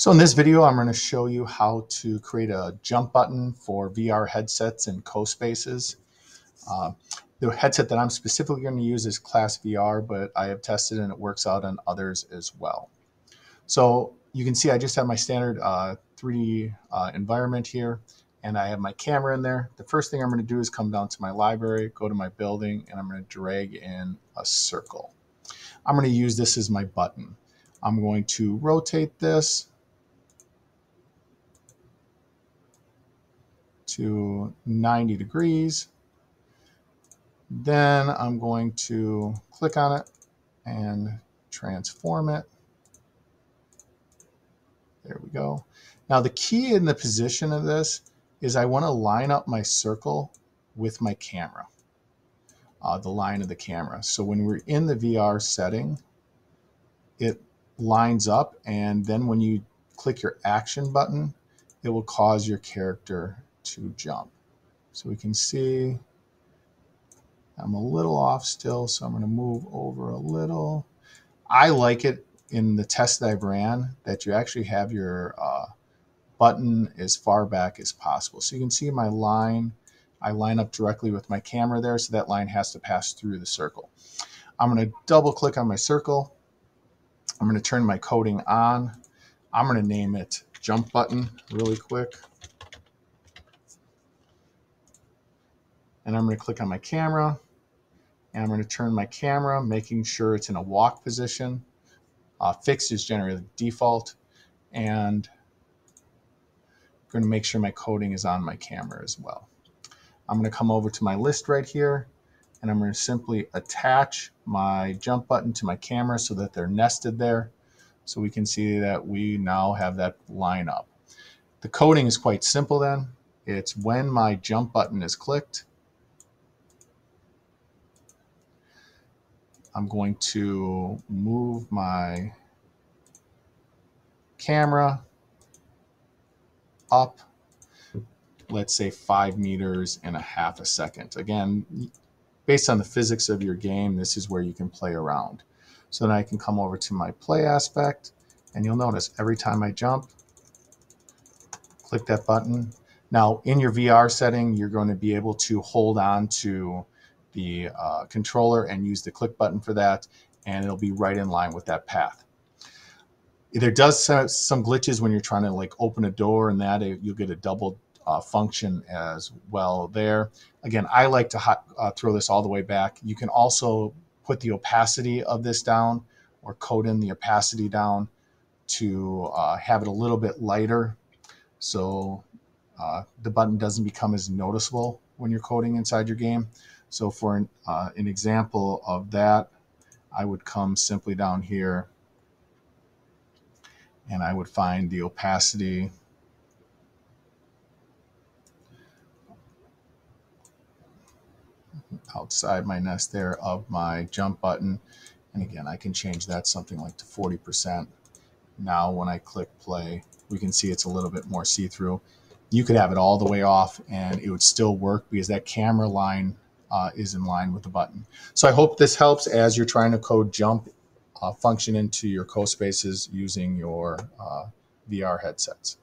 So in this video, I'm going to show you how to create a jump button for VR headsets and CoSpaces. Uh, the headset that I'm specifically going to use is Class VR, but I have tested and it works out on others as well. So you can see I just have my standard uh, 3D uh, environment here, and I have my camera in there. The first thing I'm going to do is come down to my library, go to my building, and I'm going to drag in a circle. I'm going to use this as my button. I'm going to rotate this to 90 degrees. Then I'm going to click on it and transform it. There we go. Now the key in the position of this is I want to line up my circle with my camera, uh, the line of the camera. So when we're in the VR setting, it lines up and then when you click your action button, it will cause your character to jump. So we can see I'm a little off still, so I'm going to move over a little. I like it in the test that I've ran that you actually have your uh, button as far back as possible. So you can see my line. I line up directly with my camera there, so that line has to pass through the circle. I'm going to double click on my circle. I'm going to turn my coding on. I'm going to name it jump button really quick. And I'm going to click on my camera and I'm going to turn my camera, making sure it's in a walk position. Uh, fixed is generally the default. And I'm going to make sure my coding is on my camera as well. I'm going to come over to my list right here and I'm going to simply attach my jump button to my camera so that they're nested there. So we can see that we now have that line up. The coding is quite simple then. It's when my jump button is clicked, I'm going to move my camera up, let's say five meters and a half a second. Again, based on the physics of your game, this is where you can play around. So then I can come over to my play aspect and you'll notice every time I jump, click that button. Now in your VR setting, you're going to be able to hold on to the uh, controller and use the click button for that, and it'll be right in line with that path. There does some glitches when you're trying to like open a door and that you'll get a double uh, function as well there. Again, I like to hot, uh, throw this all the way back. You can also put the opacity of this down or code in the opacity down to uh, have it a little bit lighter so uh, the button doesn't become as noticeable when you're coding inside your game. So for an, uh, an example of that, I would come simply down here and I would find the opacity outside my nest there of my jump button. And again, I can change that something like to 40%. Now when I click play, we can see it's a little bit more see-through. You could have it all the way off and it would still work because that camera line uh, is in line with the button. So I hope this helps as you're trying to code jump uh, function into your CoSpaces using your uh, VR headsets.